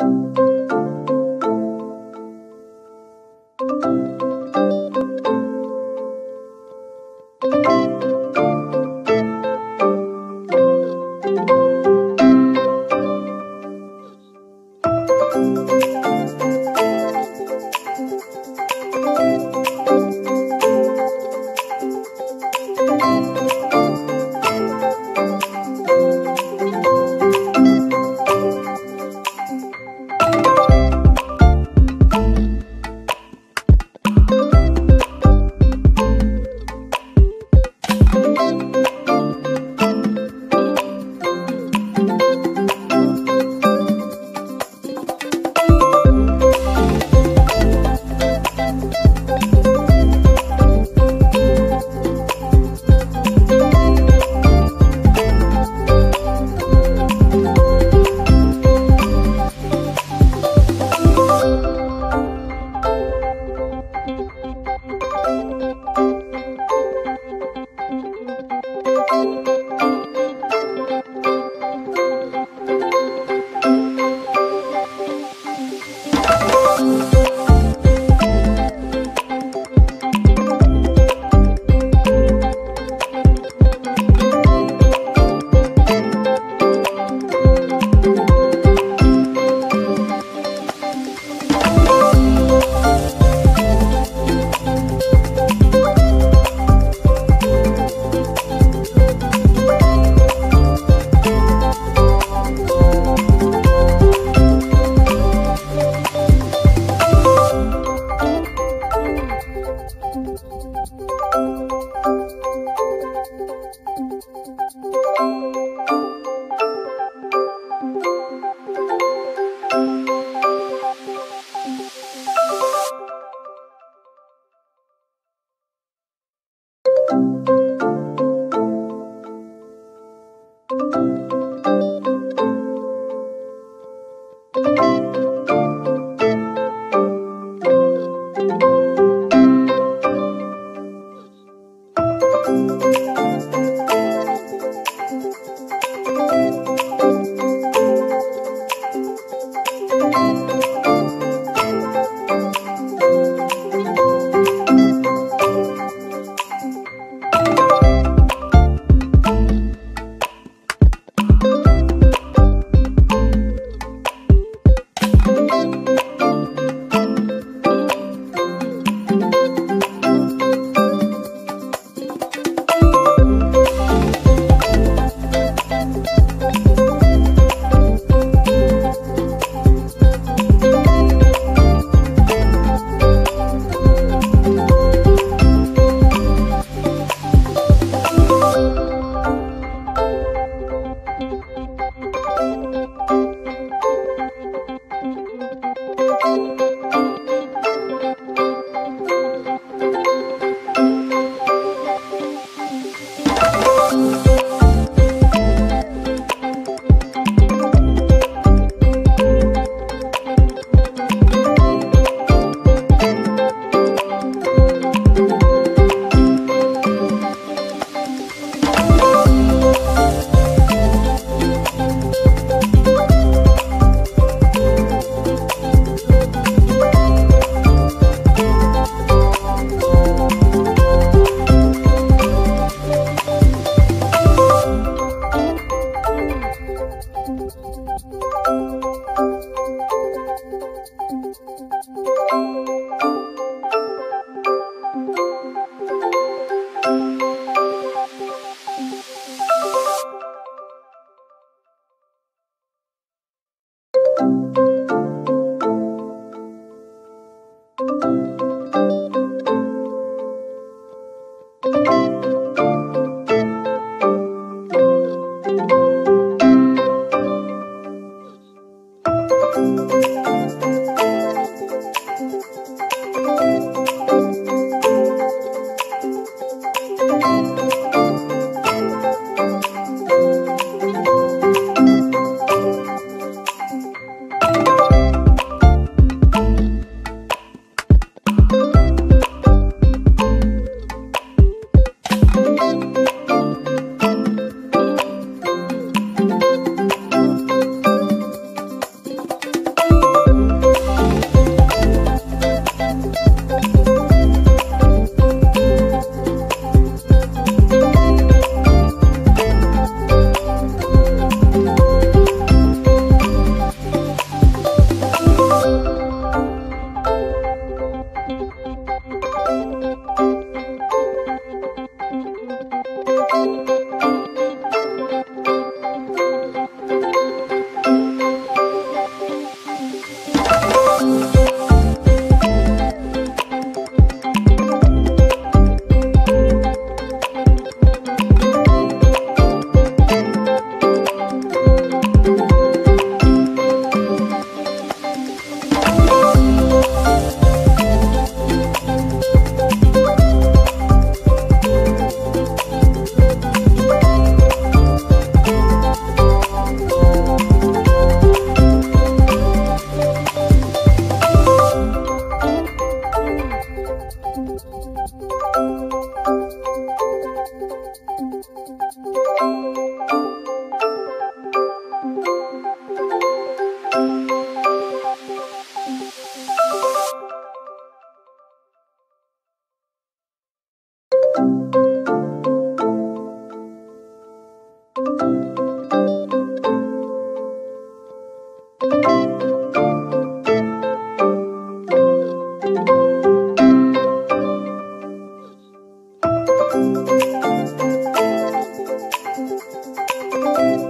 you Música you